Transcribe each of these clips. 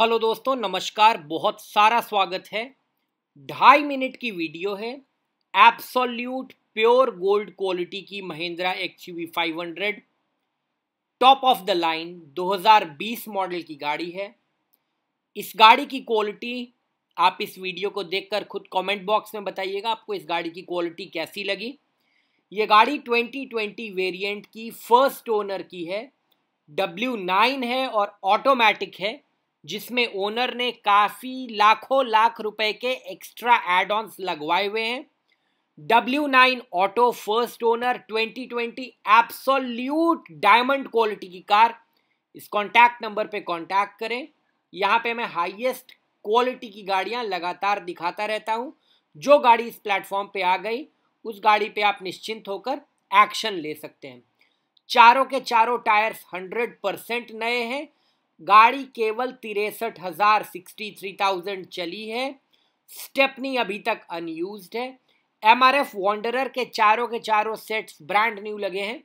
Hello दोस्तों, नमस्कार, बहुत सारा स्वागत है। ढाई मिनट की वीडियो है। एब्सोल्यूट प्योर गोल्ड क्वालिटी की Mahindra X U five hundred top of the line 2020 model की गाड़ी है। इस गाड़ी की क्वालिटी आप इस वीडियो को देखकर खुद कमेंट बॉक्स में बताइएगा आपको इस गाड़ी की क्वालिटी कैसी लगी। ये गाड़ी 2020 वेरिएंट की फ़र्स्ट ओनर की है। W9 है और ऑटोमेटिक है। जिसमें ओनर ने काफ़ी लाखों लाख रुपए के एक्स्ट्रा एड ऑन्स लगवाए हुए हैं। W9 auto first owner 2020 absolute diamond quality की कार इस कॉन्टैक्ट नंबर पे कॉन्टैक्ट करें। यहाँ पे मैं हाईएस्ट क्वालिटी की गाड़ियाँ लगातार दिखाता रहता हूँ। जो गाड़ी इस प्लेटफॉर्म पे आ गई, उस गाड़ी पे आप निश्चिंत होकर एक्शन ले सकते हैं। चारों के चारों टायर्स 100 परसेंट नए हैं। गाड़ी केवल तिरसठ हज़ार सिक्सटी थ्री थाउज़ेंड चली है। स्टेपनी अभी तक अनयूज है। एम आर एफ़ वॉन्डरर के चारों के चारों सेट्स ब्रांड न्यू लगे हैं।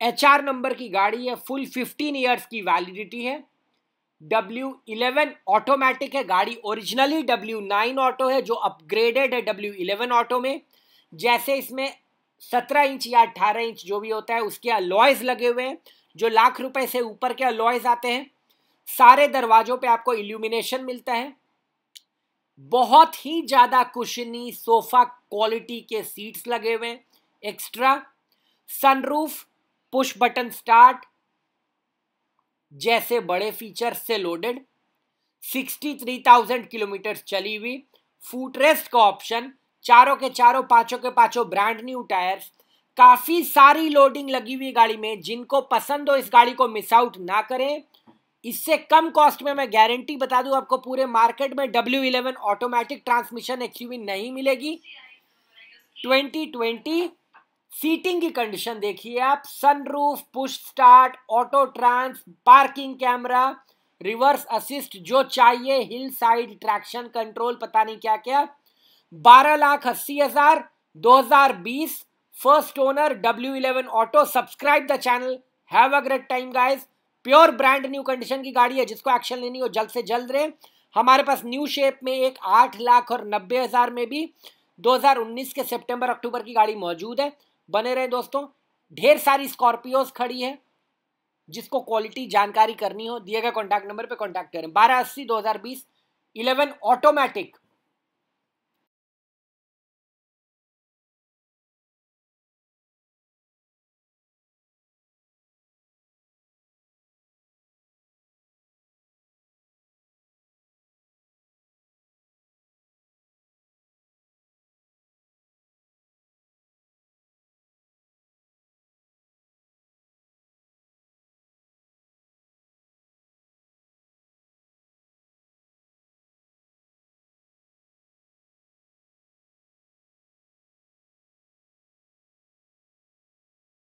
एच आर नंबर की गाड़ी है फुल फिफ्टीन ईयर्स की वैलिडिटी है। डब्ल्यू इलेवन ऑटोमेटिक है, गाड़ी ओरिजिनली डब्ल्यू नाइन ऑटो है, जो अपग्रेडेड है डब्ल्यू इलेवन ऑटो में। जैसे इसमें सत्रह इंच या अट्ठारह इंच जो भी होता है, उसके अलॉयज लगे हुए हैं। जो लाख रुपए से ऊपर के अलॉयज आते हैं सारे दरवाजों पे आपको इल्यूमिनेशन मिलता है। बहुत ही ज़्यादा कुशनी सोफा क्वालिटी के सीट्स लगे हुए हैं extra sunroof push button start जैसे बड़े फीचर से लोडेड 63,000 किलोमीटर चली हुई। फूटरेस्ट का ऑप्शन चारों के चारों पाँचों के पाँचों ब्रांड न्यू टायर्स काफ़ी सारी लोडिंग लगी हुई गाड़ी में। जिनको पसंद हो इस गाड़ी को मिस आउट ना करें। इससे कम कॉस्ट में मैं गारंटी बता दूँ आपको, पूरे मार्केट में W eleven automatic transmission XUV नहीं मिलेगी। 2020 सीटिंग की कंडीशन देखिए आप। Sunroof push start auto trans parking camera reverse assist जो चाहिए हिल साइड ट्रैक्शन कंट्रोल पता नहीं क्या क्या बारह लाख अस्सी हज़ार, दो हज़ार बीस owner W eleven auto subscribe the channel have a great time guys pure brand new condition की गाड़ी है, जिसको एक्शन लेनी हो, जल्द से जल्द रहे हमारे पास न्यू शेप में एक आठ लाख और नब्बे हज़ार में भी 2019 के सितंबर, अक्टूबर की गाड़ी मौजूद है। बने रहे दोस्तों, ढेर सारी स्कॉर्पियोज खड़ी है, जिसको क्वालिटी जानकारी करनी हो। दिए गए कॉन्टैक्ट नंबर पे कॉन्टैक्ट करें। बारह अस्सी दो हज़ार बीस, इलेवन ऑटोमेटिक